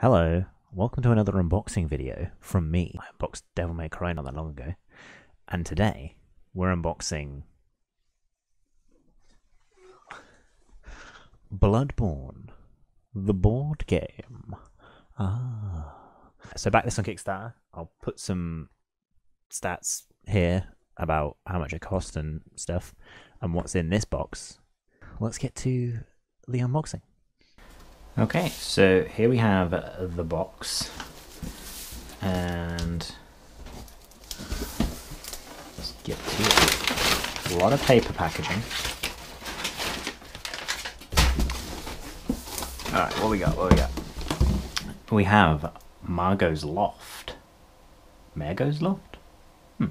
Hello, welcome to another unboxing video from me. I unboxed Devil May Cry not that long ago, and today we're unboxing Bloodborne, the board game. Ah. So back this on Kickstarter. I'll put some stats here about how much it cost and stuff, and what's in this box. Let's get to the unboxing. Okay, so here we have the box, and let's get to it. A lot of paper packaging. All right, what we got? What we got? We have Mergo's Loft. Mergo's Loft? Hmm.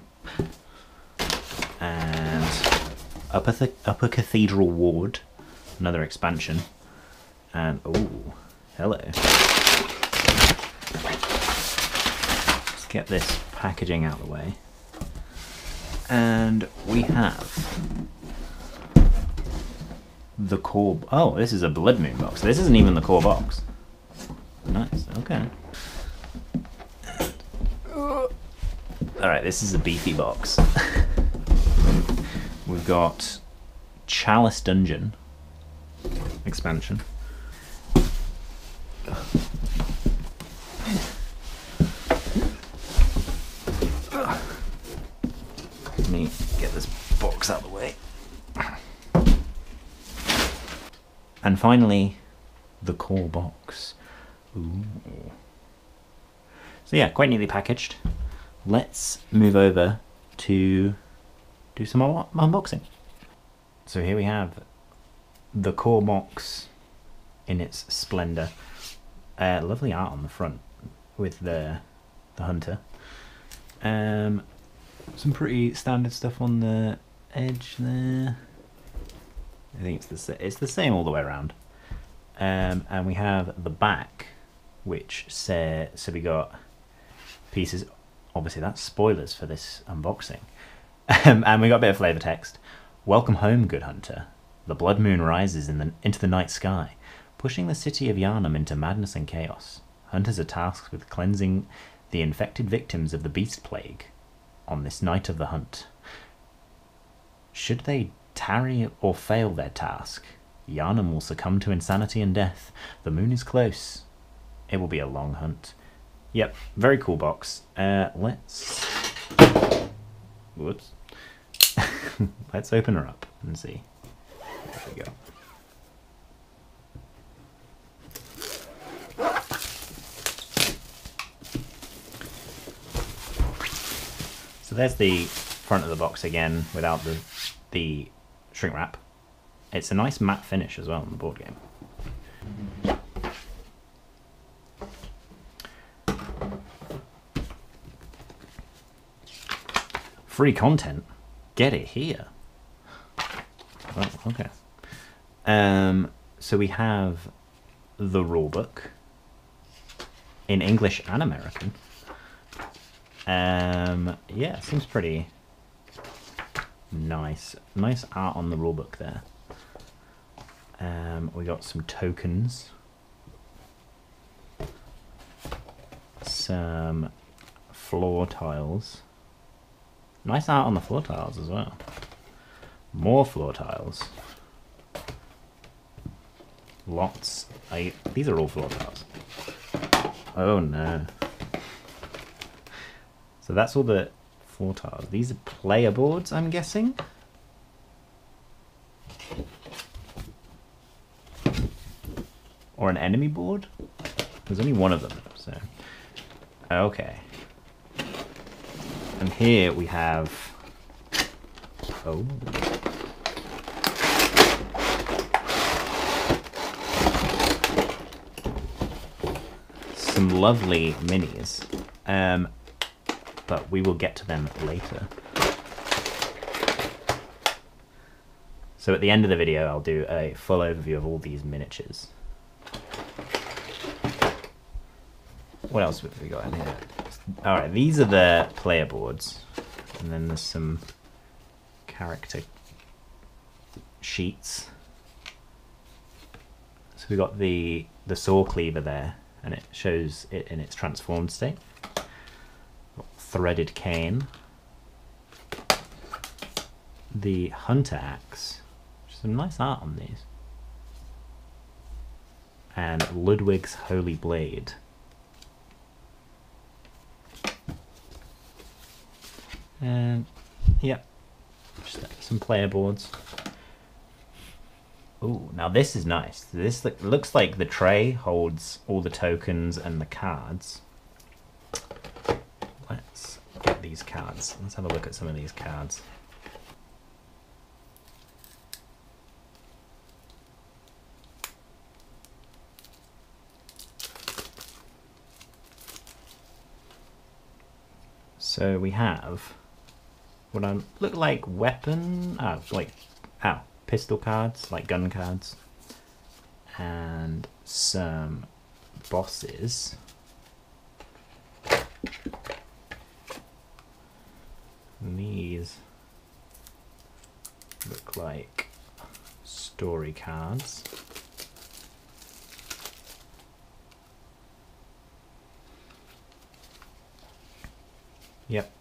And Upper, Th Upper Cathedral Ward, another expansion. And, oh, hello. Let's get this packaging out of the way. And we have the core. Oh, this is a Blood Moon box. This isn't even the core box. Nice, okay. Alright, this is a beefy box. We've got Chalice Dungeon expansion. Let me get this out of the way. And finally, the core box. Ooh. So yeah, quite neatly packaged. Let's move over to do some unboxing. So here we have the core box in its splendor. Uh, lovely art on the front with the the hunter. Um, some pretty standard stuff on the edge there. I think it's the it's the same all the way around. Um, and we have the back, which say so we got pieces. Obviously, that's spoilers for this unboxing. Um, and we got a bit of flavor text. Welcome home, good hunter. The blood moon rises in the, into the night sky, pushing the city of Yharnam into madness and chaos. Hunters are tasked with cleansing the infected victims of the beast plague on this night of the hunt. Should they tarry or fail their task, Yharnam will succumb to insanity and death. The moon is close. It will be a long hunt. Yep, very cool box. Uh, let's. Whoops. let's open her up and see. There we go. So there's the front of the box again without the the shrink wrap. It's a nice matte finish as well on the board game. Free content? Get it here. Oh, okay. Um, so we have the rulebook in English and American. Um, yeah, seems pretty nice. Nice art on the rulebook there. Um, we got some tokens. Some floor tiles. Nice art on the floor tiles as well. More floor tiles. Lots. I, these are all floor tiles. Oh no. So that's all the floor tiles. These are player boards, I'm guessing. Or an enemy board? There's only one of them, so. Okay. And here we have. Oh. Some lovely minis. Um, but we will get to them later. So at the end of the video, I'll do a full overview of all these miniatures. What else have we got in here? All right, these are the player boards, and then there's some character sheets. So we got the the saw cleaver there, and it shows it in its transformed state. Threaded cane. The hunter axe. Some nice art on these. And Ludwig's holy blade. And yep, just some player boards. Oh, now this is nice. This look, looks like the tray holds all the tokens and the cards. Get these cards. Let's have a look at some of these cards. So we have what I look like weapon, oh, like, ow, pistol cards, like gun cards, and some bosses. These look like story cards. Yep.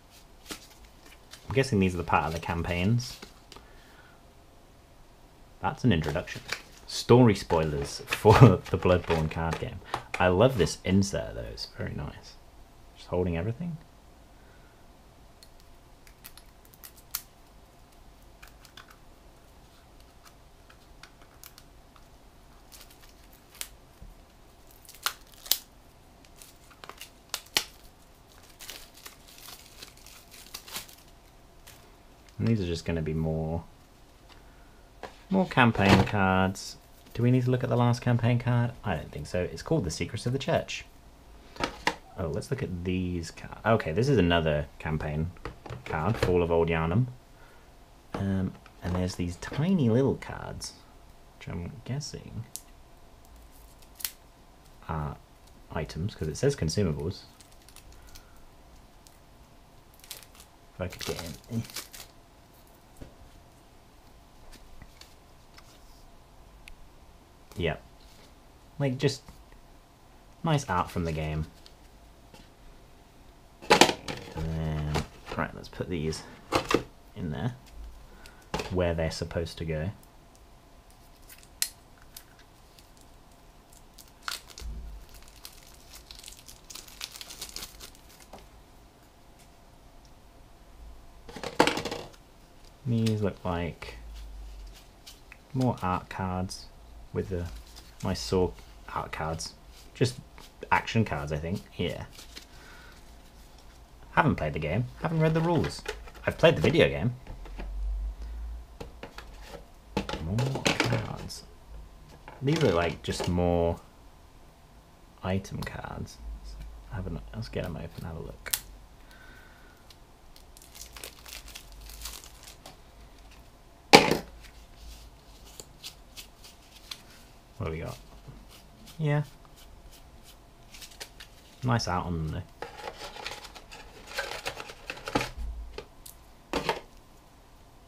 I'm guessing these are the part of the campaigns. That's an introduction. Story spoilers for the Bloodborne card game. I love this insert though, it's very nice. Just holding everything. And these are just going to be more more campaign cards. Do we need to look at the last campaign card? I don't think so. It's called The Secrets of the Church. Oh, let's look at these cards. Okay, this is another campaign card, Fall of Old Yharnam. Um, and there's these tiny little cards, which I'm guessing are items, because it says consumables. If I could get in. Yep. Like, just nice art from the game. Then, right, let's put these in there, where they're supposed to go. These look like more art cards with the my saw art cards. Just action cards, I think. Yeah. Haven't played the game. Haven't read the rules. I've played the video game. More cards. These are like just more item cards. Have a, let's get them open have a look. What do we got? Yeah. Nice out on them though.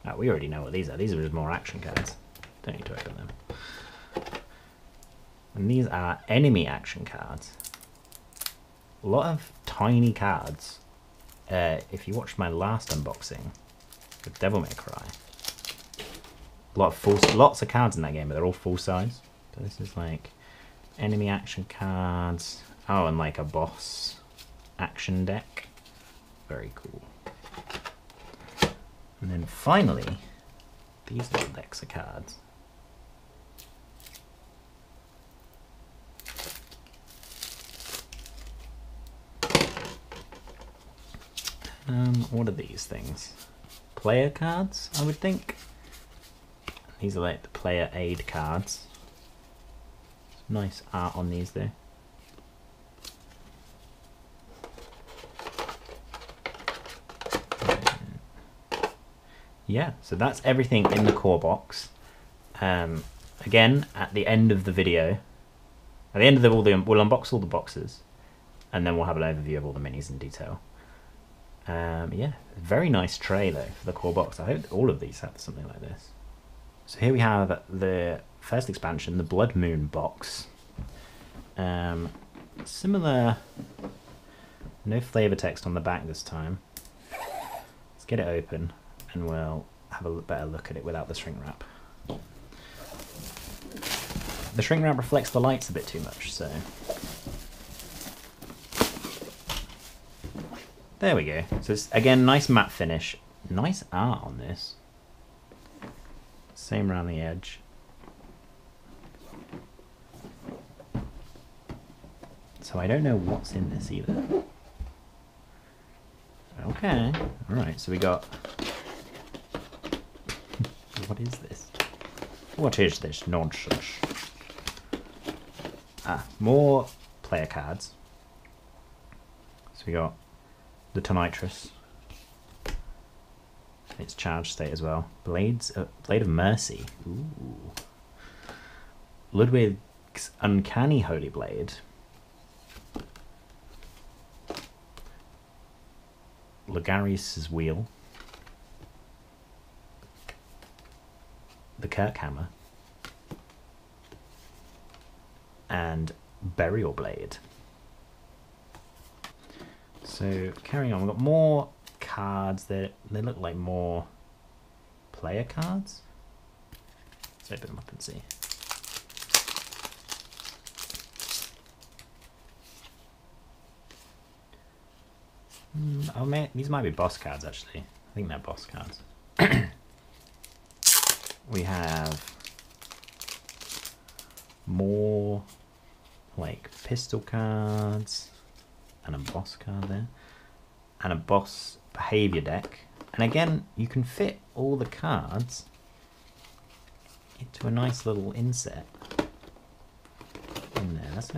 Oh, we already know what these are. These are just more action cards. Don't need to open them. And these are enemy action cards. A lot of tiny cards. Uh, if you watched my last unboxing with Devil May Cry, a lot of full, lots of cards in that game, but they're all full size. This is like enemy action cards. Oh, and like a boss action deck. Very cool. And then finally, these little decks of cards. Um, what are these things? Player cards, I would think. These are like the player aid cards. Nice art on these there. Yeah, so that's everything in the core box. Um, again, at the end of the video, at the end of the, all the, we'll unbox all the boxes, and then we'll have an overview of all the minis in detail. Um, yeah, very nice tray though for the core box. I hope all of these have something like this. So here we have the first expansion, the Blood Moon box. Um, similar, no flavor text on the back this time. Let's get it open and we'll have a better look at it without the shrink wrap. The shrink wrap reflects the lights a bit too much, so. There we go. So it's, again, nice matte finish. Nice art on this. Same around the edge. So I don't know what's in this either. Okay, alright, so we got... what is this? What is this nonsense? Ah, more player cards. So we got the Tonitrus. Its charge state as well. Blades, uh, Blade of Mercy. Ooh. Ludwig's Uncanny Holy Blade. Logarius' Wheel. The Kirkhammer. And Burial Blade. So carrying on, we've got more cards that they look like more player cards. Let's open them up and see. Mm, oh man, these might be boss cards actually. I think they're boss cards. we have more like pistol cards and a boss card there and a boss behavior deck and again you can fit all the cards into a nice little inset in there that's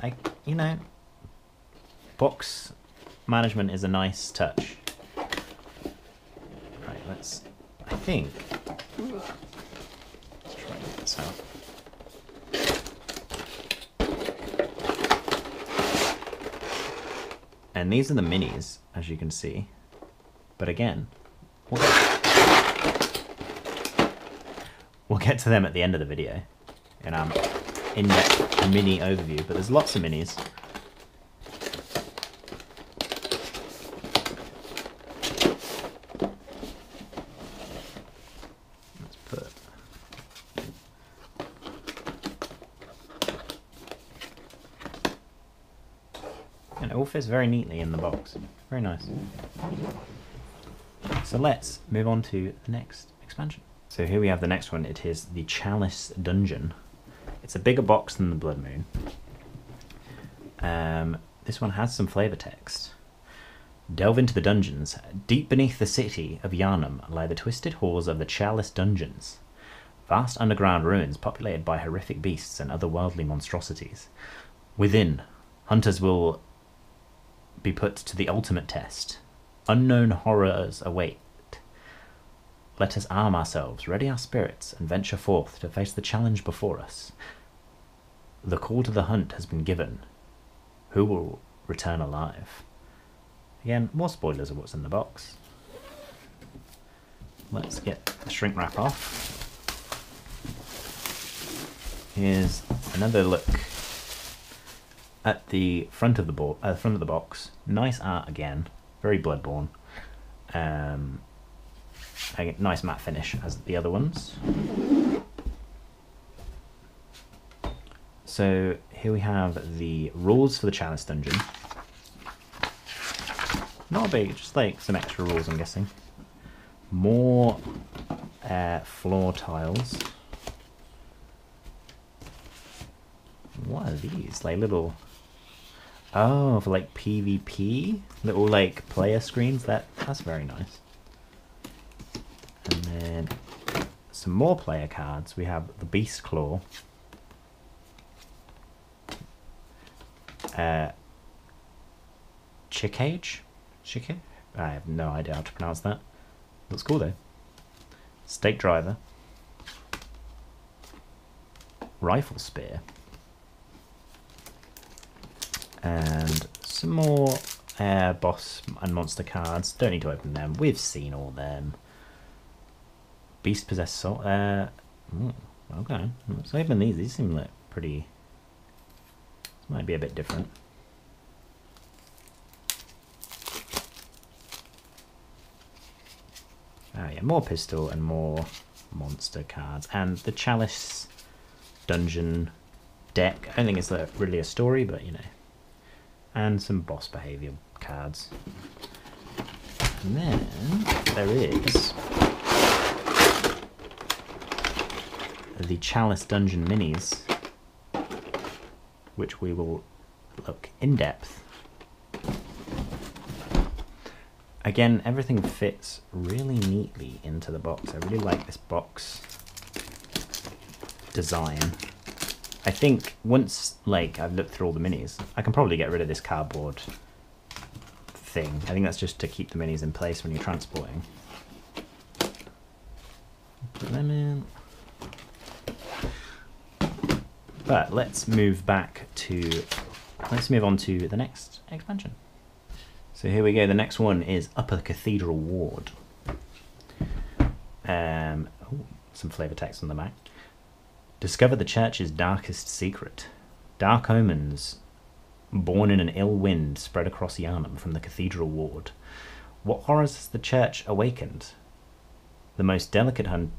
I you know box management is a nice touch right let's I think let's try this out And these are the minis, as you can see. But again, we'll get, we'll get to them at the end of the video in our in-depth mini overview, but there's lots of minis. Fits very neatly in the box. Very nice. So let's move on to the next expansion. So here we have the next one. It is the Chalice Dungeon. It's a bigger box than the Blood Moon. Um, this one has some flavor text. Delve into the dungeons. Deep beneath the city of Yharnam lie the twisted halls of the Chalice Dungeons. Vast underground ruins populated by horrific beasts and other worldly monstrosities. Within, hunters will be put to the ultimate test. Unknown horrors await. Let us arm ourselves, ready our spirits, and venture forth to face the challenge before us. The call to the hunt has been given. Who will return alive? Again, more spoilers of what's in the box. Let's get the shrink wrap off. Here's another look at the front of the bo- uh, front of the box. Nice art again, very Bloodborne. Um, nice matte finish as the other ones. So here we have the rules for the Chalice Dungeon. Not big, just like some extra rules, I'm guessing. More uh, floor tiles. What are these? Like little Oh, for like PvP? Little like player screens? That That's very nice. And then some more player cards. We have the Beast Claw. Uh, Chickage? Chickage? I have no idea how to pronounce that. Looks cool though. Stake Driver. Rifle Spear and some more uh, boss and monster cards. Don't need to open them. We've seen all them. Beast possessed soul. Uh, ooh, okay, let's open these. These seem like pretty This Might be a bit different. Ah, yeah, more pistol and more monster cards. And the Chalice dungeon deck. I don't think it's a, really a story, but you know. And some boss behavior cards. And then there is the Chalice Dungeon Minis, which we will look in depth. Again, everything fits really neatly into the box. I really like this box design. I think once like I've looked through all the minis, I can probably get rid of this cardboard thing. I think that's just to keep the minis in place when you're transporting. Put them in. But let's move back to, let's move on to the next expansion. So here we go, the next one is Upper Cathedral Ward. Um, ooh, some flavour text on the back. Discover the church's darkest secret. Dark omens born in an ill wind spread across Yharnam from the cathedral ward. What horrors has the church awakened? The most delicate hun-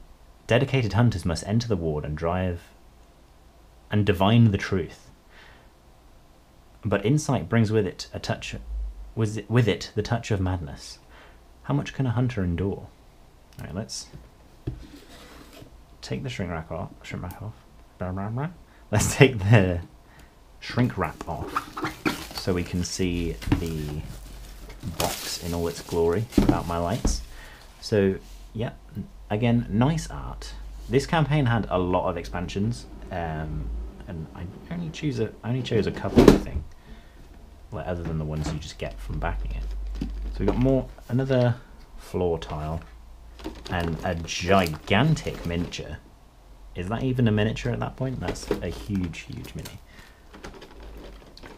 dedicated hunters must enter the ward and drive and divine the truth. But insight brings with it a touch with it, the touch of madness. How much can a hunter endure? Alright, let's take the shrink wrap off. Shrink wrap off. Let's take the shrink wrap off so we can see the box in all its glory without my lights. So, yeah, again, nice art. This campaign had a lot of expansions, um, and I only choose a, I only chose a couple, I think, like other than the ones you just get from backing it. So we got more, another floor tile, and a gigantic miniature. Is that even a miniature at that point? That's a huge, huge mini.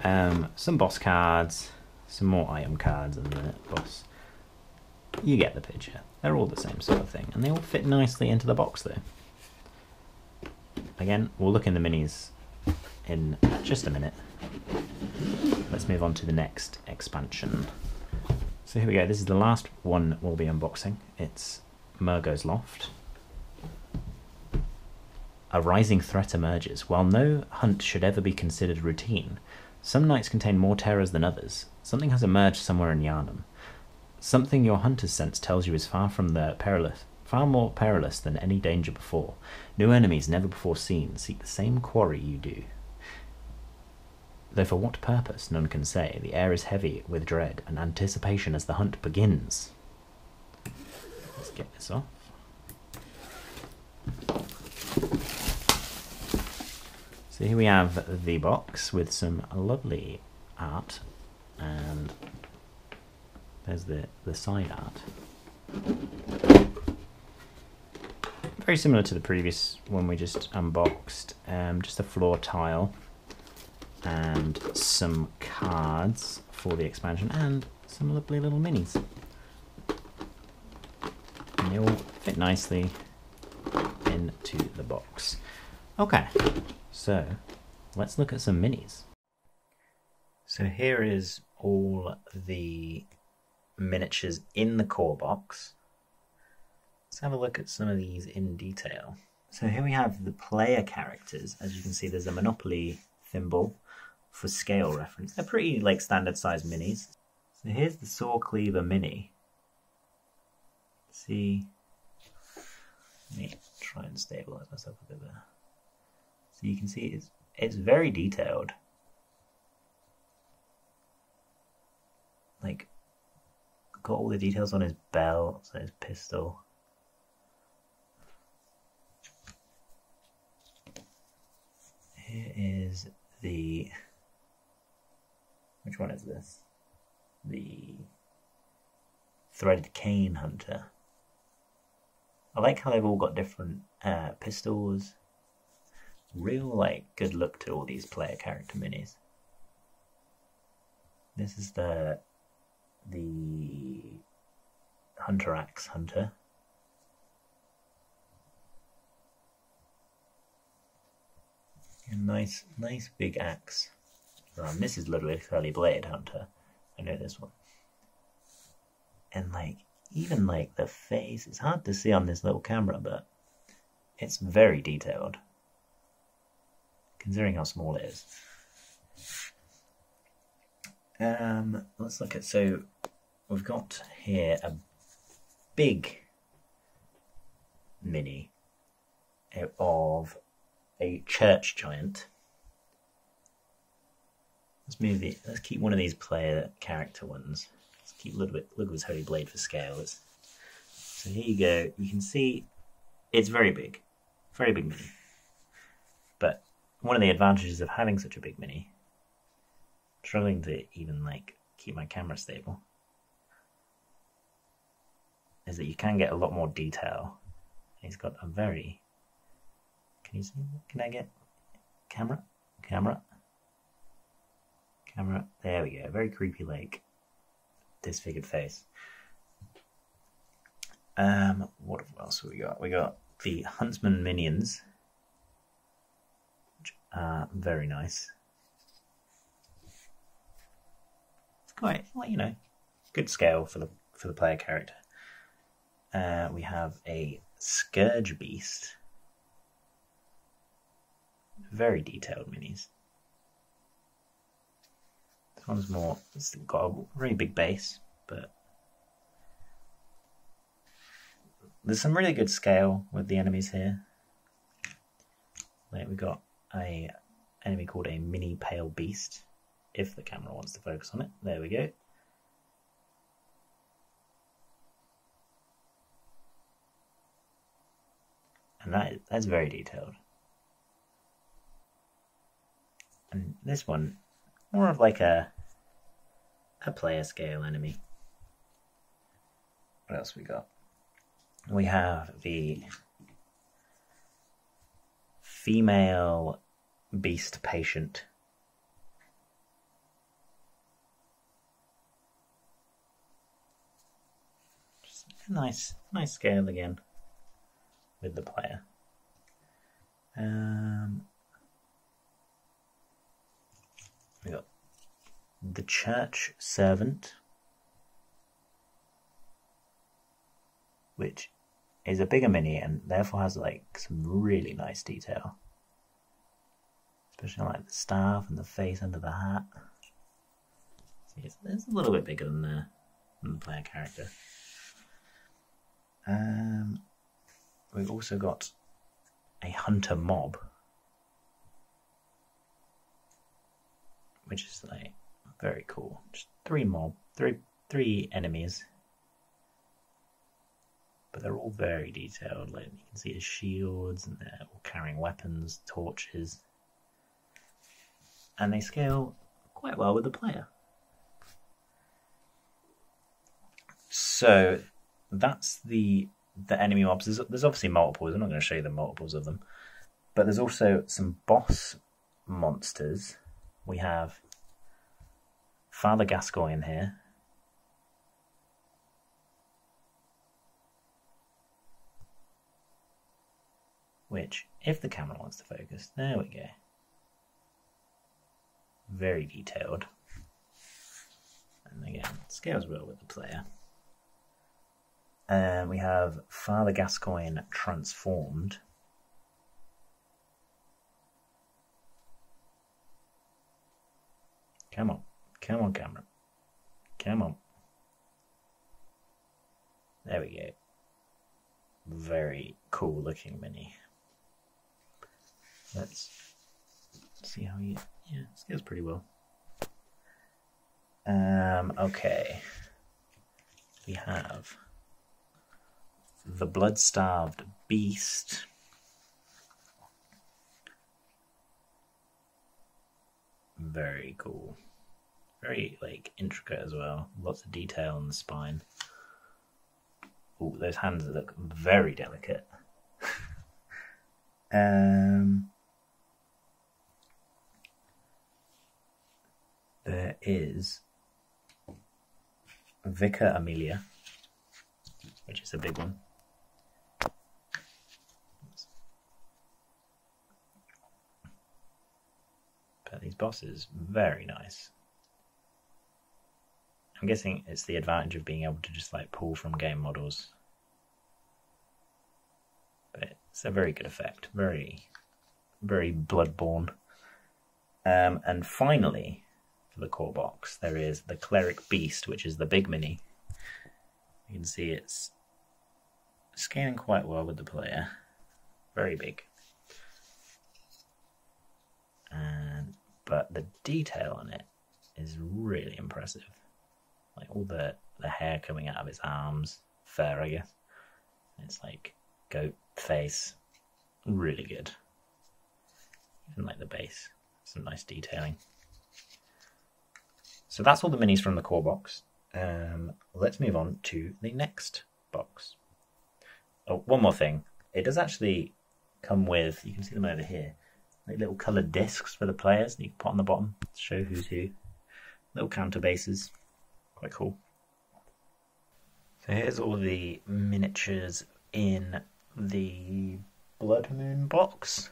Um, some boss cards, some more item cards, and the boss. You get the picture. They're all the same sort of thing, and they all fit nicely into the box though. Again, we'll look in the minis in just a minute. Let's move on to the next expansion. So here we go. This is the last one we'll be unboxing. It's Mergo's Loft. A rising threat emerges. While no hunt should ever be considered routine, some nights contain more terrors than others. Something has emerged somewhere in Yharnam. Something your hunter's sense tells you is far from the perilous, far more perilous than any danger before. New enemies never before seen seek the same quarry you do. Though for what purpose, none can say. The air is heavy with dread and anticipation as the hunt begins. Let's get this off. So here we have the box with some lovely art and there's the, the side art. Very similar to the previous one we just unboxed, um, just a floor tile and some cards for the expansion and some lovely little minis. And they all fit nicely into the box. Okay, so let's look at some minis. So here is all the miniatures in the core box. Let's have a look at some of these in detail. So here we have the player characters. As you can see, there's a Monopoly thimble for scale reference. They're pretty like standard size minis. So here's the Saw Cleaver Mini. See, let me try and stabilize myself a bit there. So you can see it's it's very detailed. Like got all the details on his belt, so his pistol. Here is the which one is this? The threaded cane hunter. I like how they've all got different uh, pistols. Real like good look to all these player character minis. This is the the hunter axe hunter. A nice, nice big axe Um, this is Ludwig's Holy Blade Hunter. I know this one. And like, even like the face, it's hard to see on this little camera, but it's very detailed. Considering how small it is. Um, let's look at so we've got here a big mini of a church giant. Let's move the. Let's keep one of these player character ones. Let's keep Ludwig, Ludwig's Holy Blade for scale. So here you go. You can see it's very big, very big mini. But one of the advantages of having such a big mini, struggling to even like keep my camera stable, is that you can get a lot more detail. He's got a very. Can you see? Can I get camera? Camera? Camera. There we go. Very creepy, like disfigured face. Um, what else have we got? We got the Huntsman minions, which are very nice. It's quite, well, you know, good scale for the for the player character. Uh, we have a Scourge Beast. Very detailed minis. One's more, it's got a really big base, but there's some really good scale with the enemies here. Like we got a enemy called a mini pale beast. If the camera wants to focus on it, there we go. and that that's very detailed. And this one, more of like a a player scale enemy. What else we got? We have the female beast patient. Just a nice, nice scale again with the player. Um, we got the church servant, which is a bigger mini and therefore has like some really nice detail, especially like the staff and the face under the hat. See, it's, it's a little bit bigger than the, than the player character. Um, we've also got a hunter mob, which is like very cool. Just three mob, three three enemies, but they're all very detailed. Like you can see his shields, and they're all carrying weapons, torches, and they scale quite well with the player. So that's the the enemy mobs. There's, there's obviously multiples. I'm not going to show you the multiples of them, but there's also some boss monsters. We have Father Gascoigne here. Which, if the camera wants to focus, there we go. Very detailed. And again, scales well with the player. And we have Father Gascoigne transformed. Come on. Come on, camera. Come on. There we go. Very cool looking mini. Let's see how he. Yeah, scales pretty well. Um, okay. We have the blood starved beast. Very cool. Very like intricate as well. Lots of detail on the spine. Oh, those hands look very delicate. um, there is Vicar Amelia, which is a big one. But these bosses, very nice. I'm guessing it's the advantage of being able to just like pull from game models. But it's a very good effect. Very, very Bloodborne. Um, and finally, for the core box, there is the Cleric Beast, which is the big mini. You can see it's scaling quite well with the player. Very big. And but the detail on it is really impressive. Like all the the hair coming out of its arms, fur I guess. It's like goat face, really good. Even like the base, some nice detailing. So that's all the minis from the core box. Um, let's move on to the next box. Oh, one more thing. It does actually come with, you can see them over here, like little coloured discs for the players that you can put on the bottom to show who's who. Little counter bases. Quite cool. So here's all the miniatures in the Blood Moon box.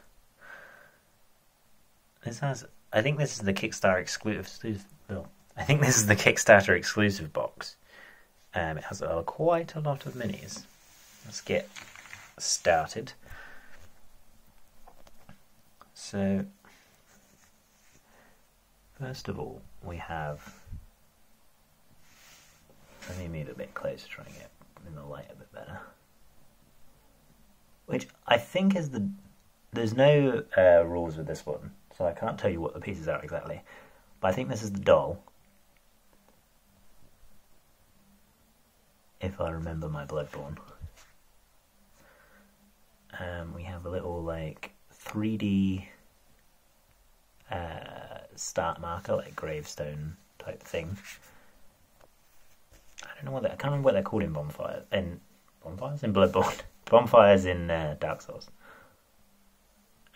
This has, I think this is the Kickstarter exclusive. Well, I think this is the Kickstarter exclusive box. Um, it has uh, quite a lot of minis. Let's get started. So, first of all, we have. Let me move a bit closer, try and get in the light a bit better. Which I think is the. There's no uh, rules with this one, so I can't tell you what the pieces are exactly. But I think this is the doll. If I remember my Bloodborne. Um, we have a little like 3D uh, start marker, like gravestone type thing. I don't know what they, I can't remember what they're called in bonfires in Bonfires in Bloodborne. Bonfires in uh, Dark Souls.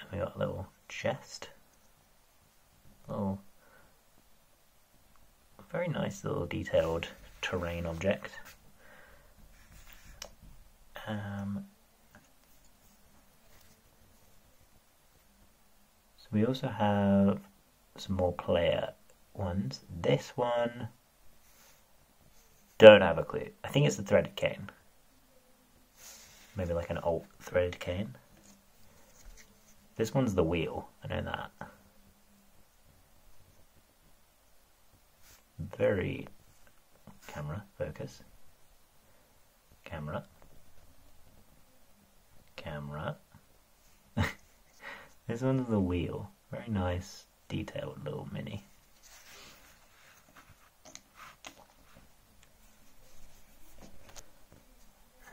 And we got a little chest. Little very nice little detailed terrain object. Um, so we also have some more player ones. This one, don't have a clue. I think it's the threaded cane. Maybe like an alt threaded cane. This one's the wheel, I know that. Very camera focus. Camera camera. this one's the wheel. Very nice, detailed little mini.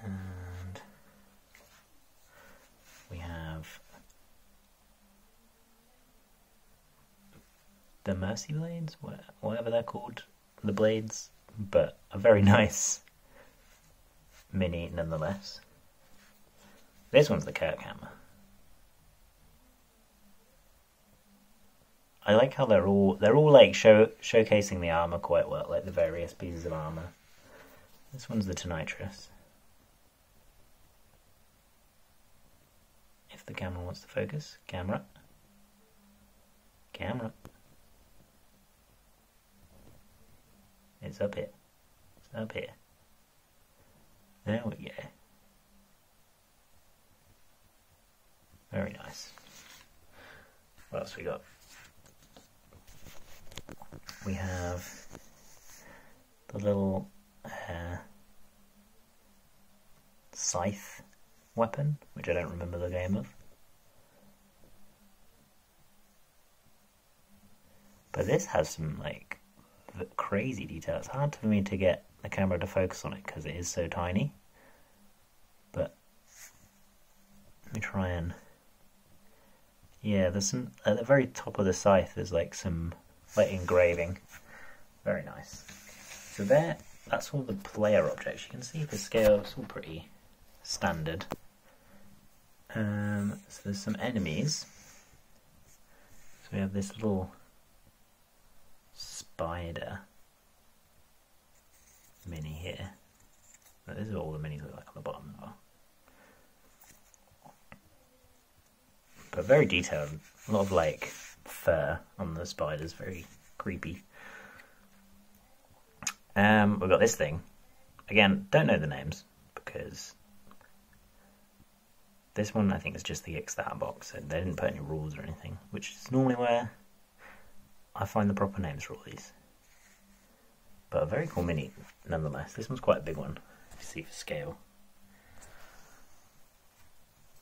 And we have the Mercy Blades, whatever they're called, the blades, but a very nice mini nonetheless. This one's the Kirk hammer. I like how they're all they're all like show showcasing the armor quite well, like the various pieces of armor. This one's the Tonitrus. If the camera wants to focus, camera, camera. It's up here. It's up here. There we go. Very nice. What else we got? We have the little uh, scythe weapon, which I don't remember the name of. But this has some like crazy detail. It's hard for me to get the camera to focus on it because it is so tiny. But let me try and yeah, there's some at the very top of the scythe. There's like some like engraving. Very nice. So there, that's all the player objects. You can see the scale. It's all pretty standard. Um, so there's some enemies. So we have this little spider mini here. this is all the minis look like on the bottom but very detailed. A lot of like fur on the spiders, very creepy. Um, we've got this thing. Again, don't know the names because this one I think is just the X that box, so they didn't put any rules or anything, which is normally where I find the proper names for all these. But a very cool mini nonetheless. This one's quite a big one, if you see for scale.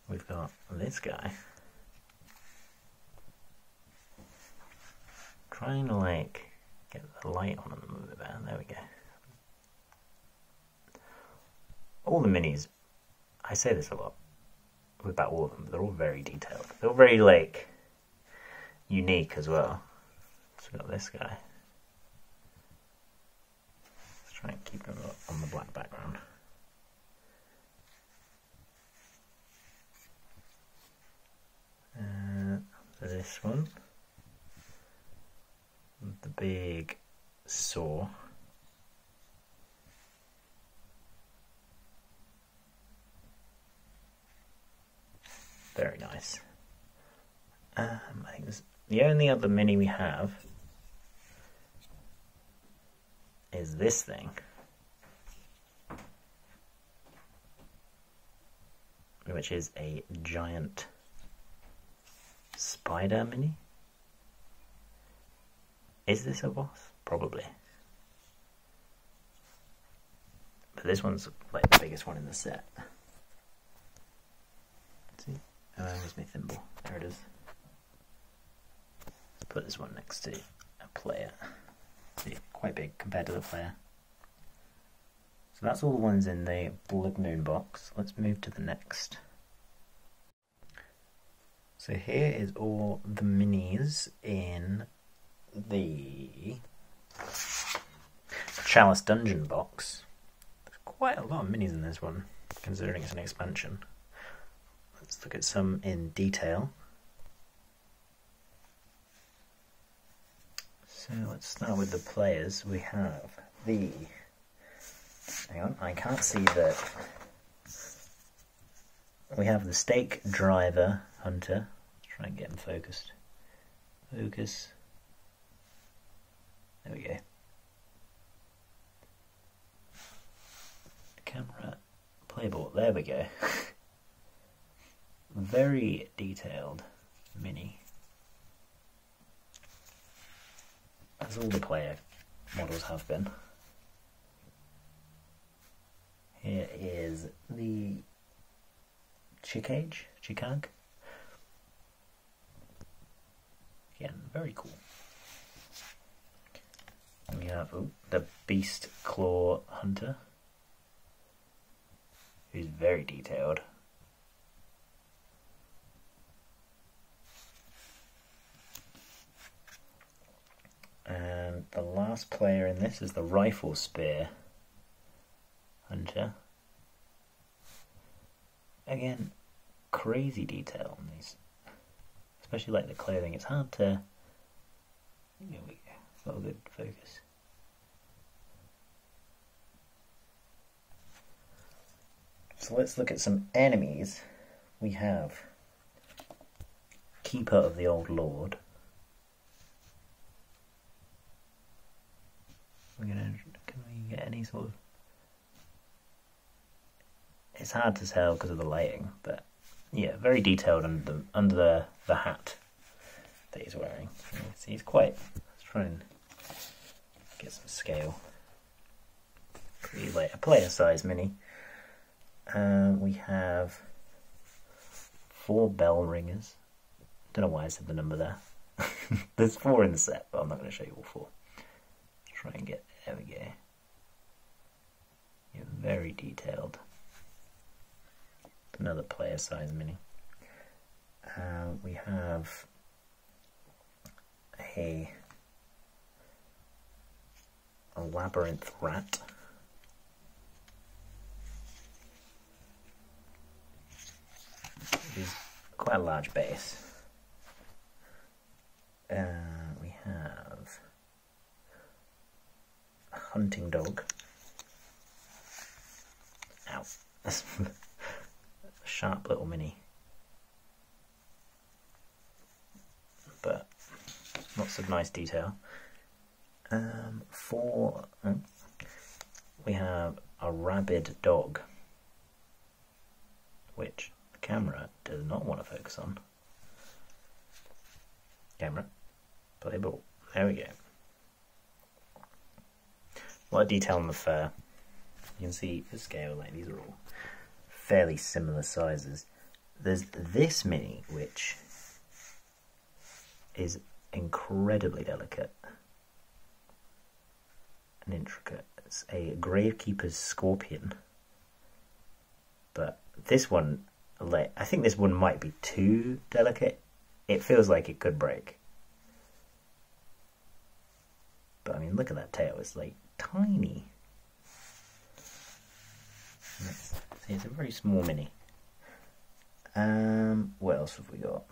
We've got this guy. Trying to like get the light on them a bit better. There we go. All the minis, I say this a lot about all of them, they're all very detailed. They're all very like unique as well. So we've got this guy. Let's try and keep him on the black background. Uh, this one, the big saw. Very nice. Um, I think this, the only other mini we have is this thing. Which is a giant spider mini. Is this a boss? Probably. But this one's like the biggest one in the set. see? Oh, where's my thimble? There it is. Let's put this one next to a player. Quite big compared to the player. So that's all the ones in the Blood Moon box. Let's move to the next. So here is all the minis in the Chalice Dungeon box. There's quite a lot of minis in this one, considering it's an expansion. Let's look at some in detail. So let's start with the players. We have the. Hang on, I can't see that. We have the stake driver hunter. Let's try and get him focused. Focus. There we go. Camera playboard. There we go. very detailed mini. As all the player models have been. Here is the Chikage, Chicag. Again, very cool. we have oh, the Beast Claw Hunter, who's very detailed. And the last player in this is the Rifle Spear Hunter. Again, crazy detail on these. Especially like the clothing. It's hard to. Here we go. Got good focus. So let's look at some enemies. We have Keeper of the Old Lord. We're gonna can we get any sort of it's hard to tell because of the lighting, but yeah, very detailed under the under the, the hat that he's wearing. See, he's quite. Let's try and get some scale. Pretty like a player size mini. Uh, we have four bell ringers. Don't know why I said the number there. There's four in the set, but I'm not going to show you all four. Try and get there we go. You're very detailed. Another player size mini. Uh, we have a, a labyrinth rat. Is quite a large base. Uh, we have hunting dog. Ow. Sharp little mini. But Lots of nice detail. Um, for oh, we have a rabid dog, which the camera does not want to focus on. Camera, play ball. There we go. A lot of detail on the fur. You can see the scale, like these are all fairly similar sizes. There's this mini, which is incredibly delicate and intricate. It's a Gravekeeper's Scorpion. But this one, I think this one might be too delicate. It feels like it could break. But I mean, look at that tail. It's like tiny. It's a very small mini. Um, what else have we got?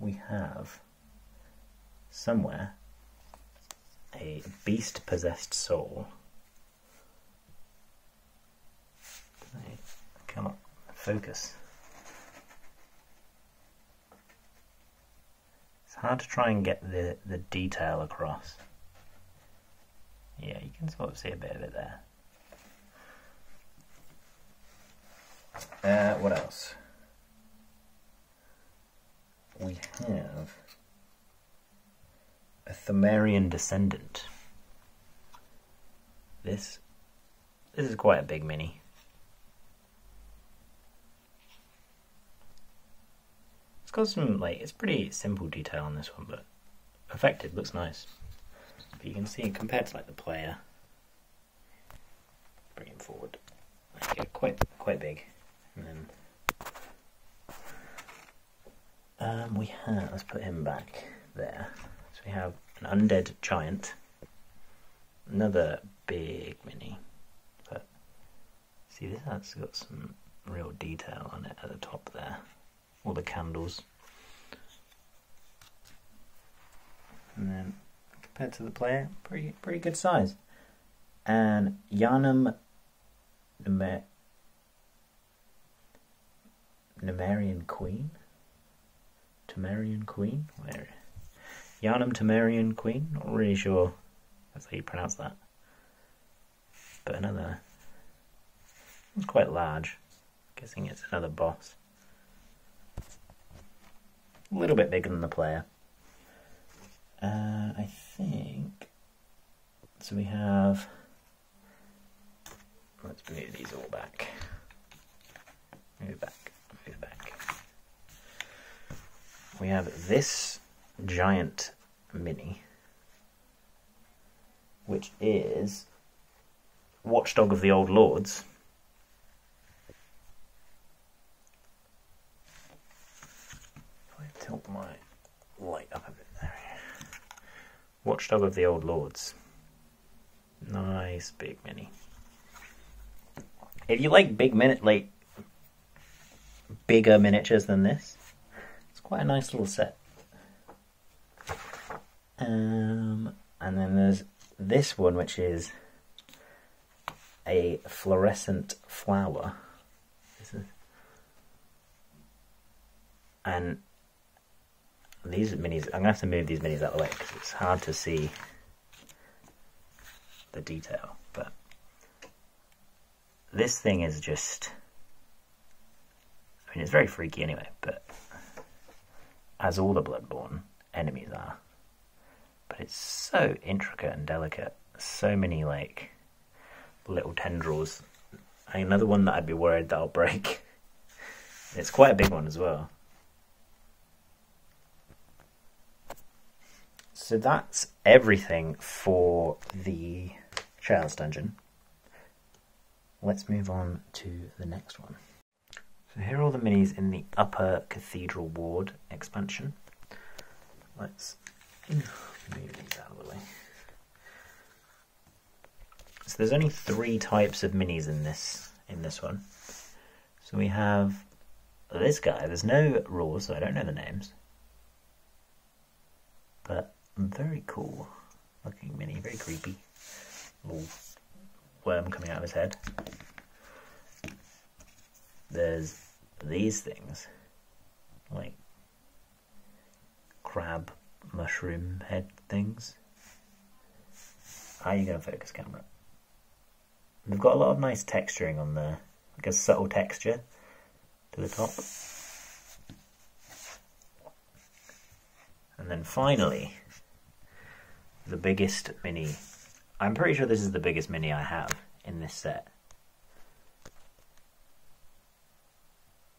We have somewhere a beast possessed soul. Come up, focus. It's hard to try and get the, the detail across. Yeah, you can sort of see a bit of it there. Uh, what else? We have a Pthumerian descendant. This this is quite a big mini. It's got some like it's pretty simple detail on this one, but affected looks nice. But you can see compared to like the player, bring him forward. Like, quite quite big, and then um, we have let's put him back there So we have an undead giant, another big mini. But see, this has got some real detail on it at the top there. All the candles. And then compared to the player, pretty pretty good size. And Yharnam Numer Numerian Queen? Temerian Queen? Where Yharnam Temerian Queen. Not really sure that's how you pronounce that. But another. It's quite large. guessing it's another boss. A little bit bigger than the player. Uh, I think. So we have. Let's move these all back. Move back. Move back. We have this giant mini, which is Watchdog of the Old Lords. If I tilt my light up a bit. Watchdog of the Old Lords. Nice big mini. If you like big minute like bigger miniatures than this, it's quite a nice little set. Um, and then there's this one, which is a fluorescent flower. And these minis, I'm going to have to move these minis out of the way because it's hard to see the detail. But this thing is just, I mean, it's very freaky anyway, but as all the Bloodborne enemies are, but it's so intricate and delicate. So many like little tendrils. Another one that I'd be worried that I'll break. It's quite a big one as well. So that's everything for the Chalice Dungeon. Let's move on to the next one. So here are all the minis in the Upper Cathedral Ward expansion. Let's Move these out of the way. So there's only three types of minis in this in this one. So we have this guy. There's no rules, so I don't know the names. But very cool looking mini, very creepy. Little worm coming out of his head. There's these things, like crab mushroom head things. How are you going to focus camera? They've got a lot of nice texturing on there, like a subtle texture to the top. And then finally, the biggest mini. I'm pretty sure this is the biggest mini I have in this set.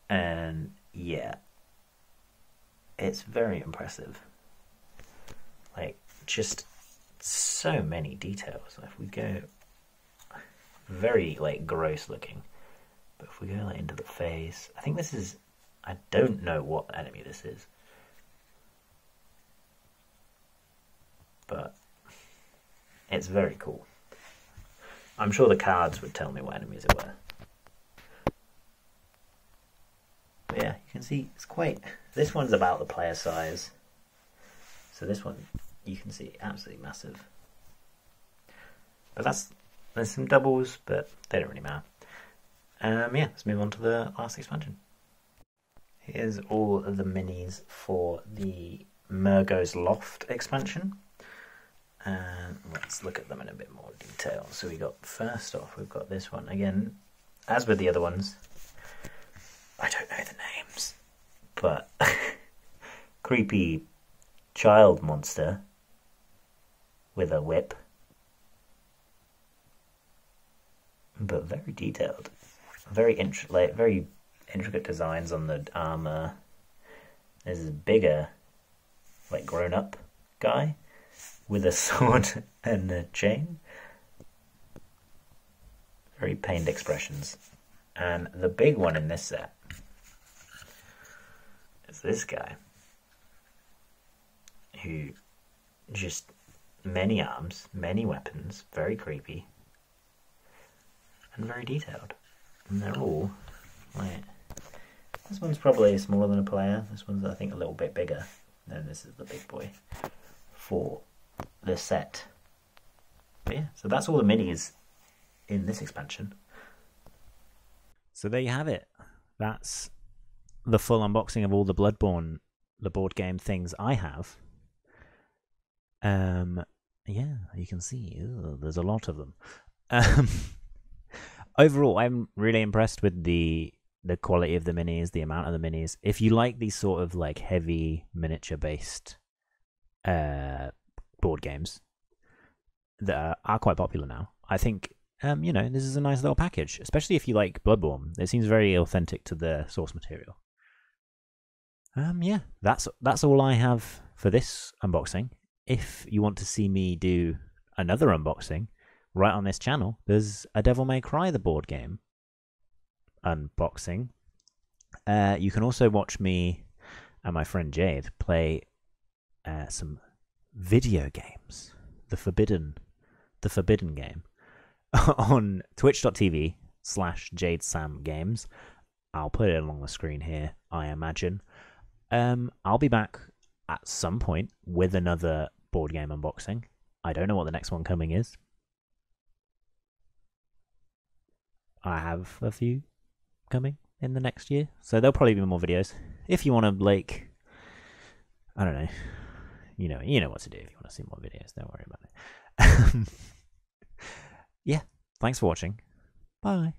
And yeah, it's very impressive. Like, just so many details. If we go very like gross looking, but if we go like into the face, I think this is. I don't know what enemy this is. But it's very cool. I'm sure the cards would tell me what enemies it were. But yeah, you can see it's quite. This one's about the player size. So this one, you can see absolutely massive. But that's there's some doubles, but they don't really matter. Um, yeah, let's move on to the last expansion. Here's all of the minis for the Mergo's Loft expansion. And let's look at them in a bit more detail. So we got first off, we've got this one again, as with the other ones. I don't know the names, but creepy child monster with a whip, but very detailed, very int- like, very intricate designs on the armor. There's a bigger, like grown up guy with a sword and a chain. Very pained expressions. And the big one in this set is this guy who just many arms, many weapons, very creepy, and very detailed. And they're all like this one's probably smaller than a player. This one's I think a little bit bigger. Then this is the big boy. Four the set. But yeah, so that's all the minis in this expansion. So there you have it. That's the full unboxing of all the Bloodborne, the board game things I have. Um, yeah, you can see there's a lot of them. Um, overall, I'm really impressed with the the quality of the minis, the amount of the minis. If you like these sort of like heavy miniature based uh board games that are quite popular now. I think um, you know, this is a nice little package, especially if you like Bloodborne. It seems very authentic to the source material. Um, yeah, that's that's all I have for this unboxing. If you want to see me do another unboxing right on this channel, there's a Devil May Cry the board game unboxing. Uh, you can also watch me and my friend Jade play uh, some video games, the forbidden, the forbidden game, on twitch.tv slash Jade Sam Games. I'll put it along the screen here, I imagine. Um, I'll be back at some point with another board game unboxing. I don't know what the next one coming is. I have a few coming in the next year, so there'll probably be more videos. If you want to, like, I don't know, you know, you know what to do if you want to see more videos. Don't worry about it. Um, yeah, thanks for watching. Bye.